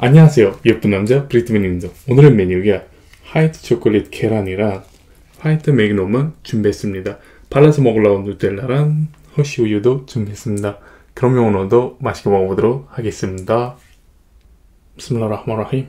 안녕하세요. 예쁜 남자 브리트맨입니다. 오늘의 메뉴가 화이트 초콜릿 계란이랑 화이트 매그넘은 준비했습니다. 발라서 먹으려고 누텔라랑 허쉬 우유도 준비했습니다. 그러면 오늘도 맛있게 먹어보도록 하겠습니다. 비스밀라흐마라힘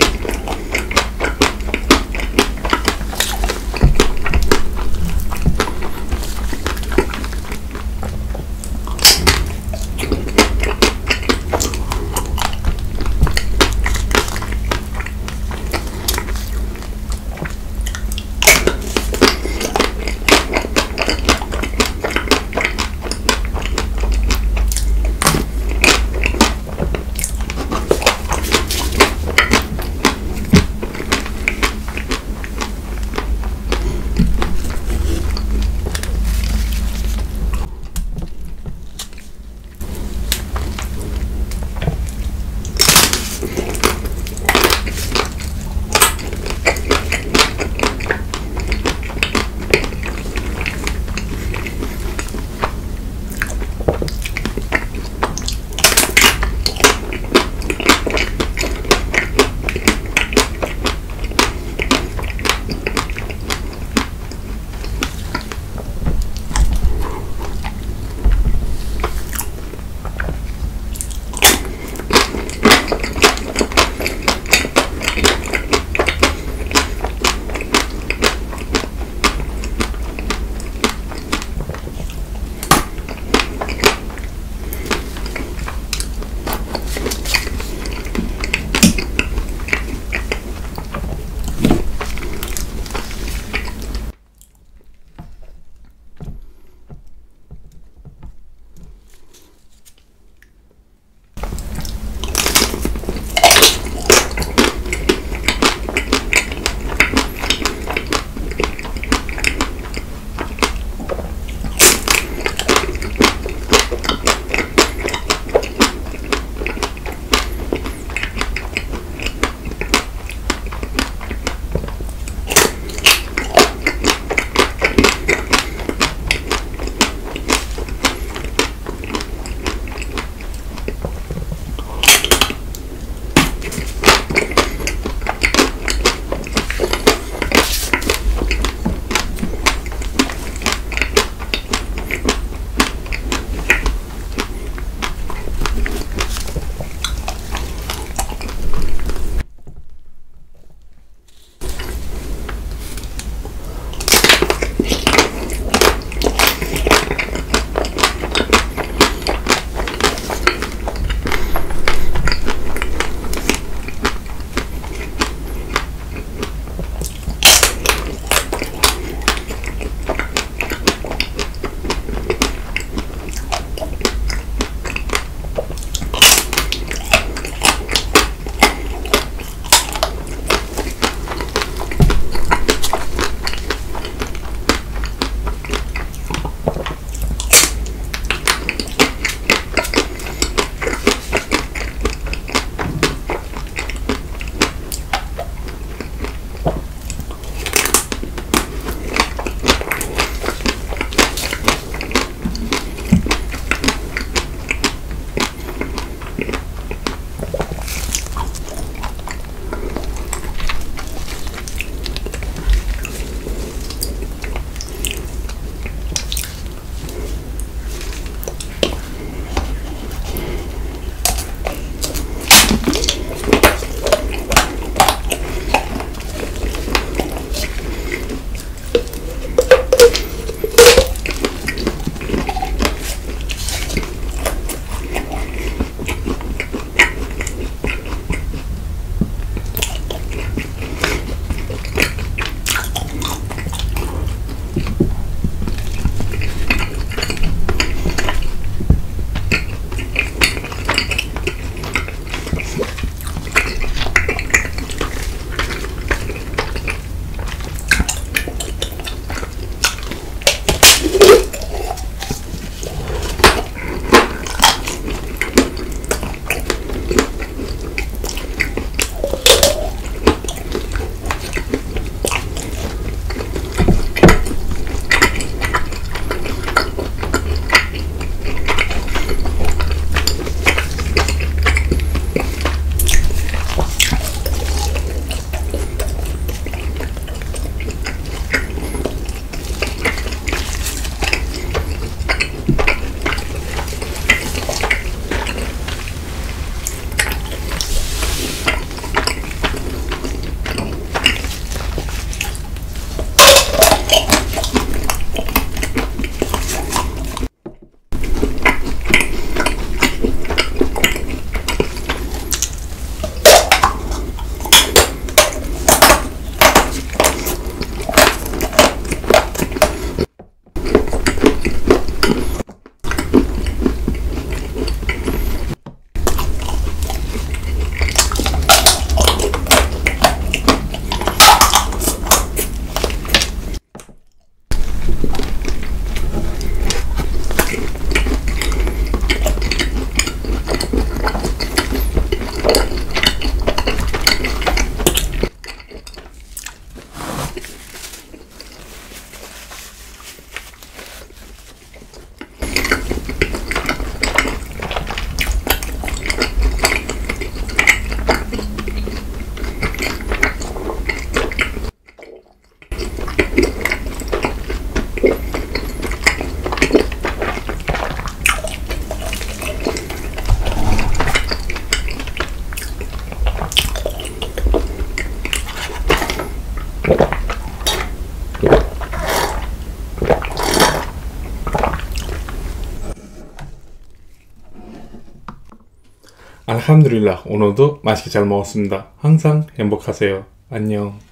알함두릴라 오늘도 맛있게 잘 먹었습니다. 항상 행복하세요. 안녕.